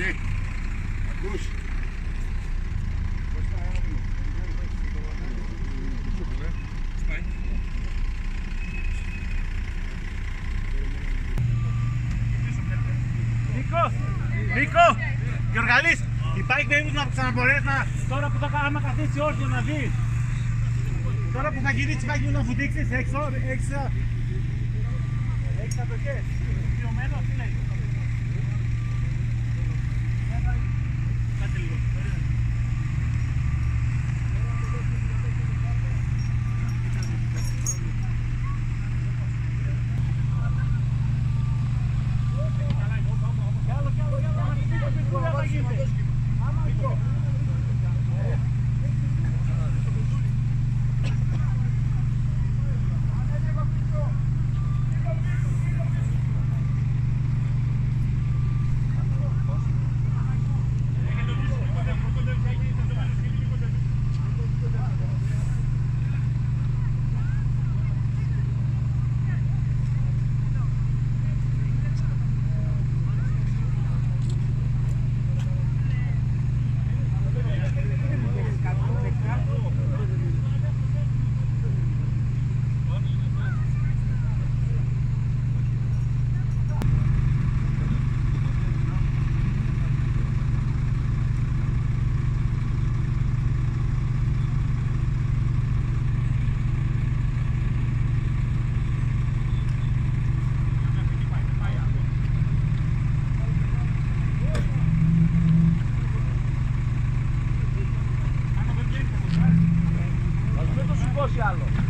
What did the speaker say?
Εσύ. Ακούς. Νίκο, Νίκο, Γεωργαλής, υπάρχει περίπτωση να ξαναμπορέσει να... Τώρα που θα κάνουμε καθίσει όρθιο να δει. Τώρα που θα γυρίσει θα γίνει να βουτήξεις έξω, έξω... Έξω απαιτές, μειωμένο, τι λέει. σηκώσει άλλο.